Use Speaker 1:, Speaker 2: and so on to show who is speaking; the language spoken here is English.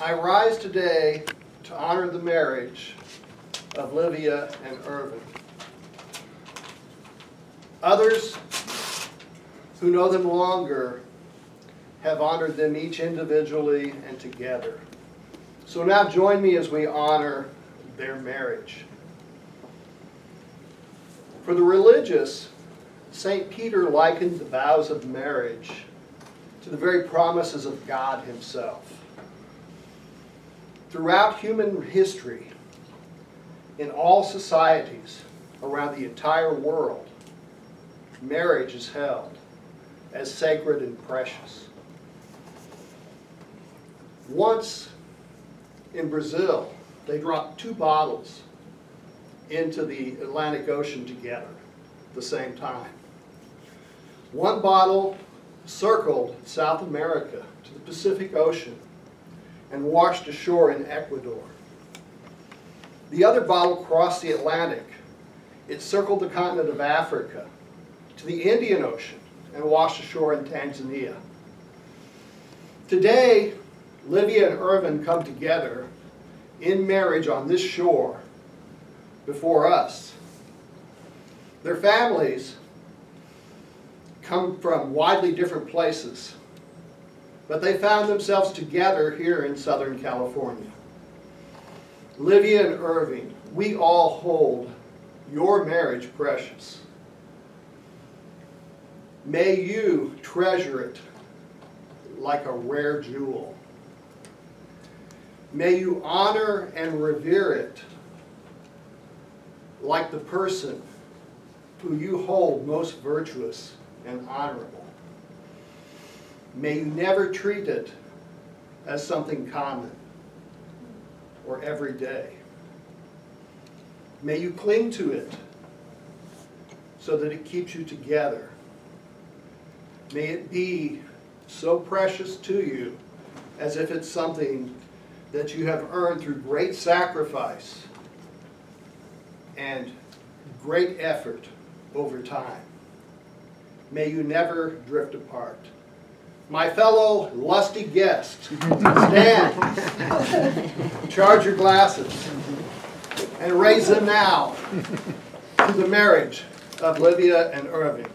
Speaker 1: I rise today to honor the marriage of Livia and Irvin. Others who know them longer have honored them each individually and together. So now join me as we honor their marriage. For the religious, St. Peter likened the vows of marriage to the very promises of God Himself. Throughout human history, in all societies around the entire world, marriage is held as sacred and precious. Once in Brazil, they dropped two bottles into the Atlantic Ocean together at the same time. One bottle circled South America to the Pacific Ocean and washed ashore in Ecuador. The other bottle crossed the Atlantic. It circled the continent of Africa to the Indian Ocean and washed ashore in Tanzania. Today, Livia and Irvin come together in marriage on this shore before us. Their families come from widely different places, but they found themselves together here in Southern California. Livia and Irving, we all hold your marriage precious. May you treasure it like a rare jewel. May you honor and revere it like the person who you hold most virtuous and honorable. May you never treat it as something common or everyday. May you cling to it so that it keeps you together. May it be so precious to you as if it's something that you have earned through great sacrifice and great effort over time. May you never drift apart. My fellow lusty guests, stand, charge your glasses, and raise them now to the marriage of Livia and Irving.